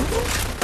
Uhum.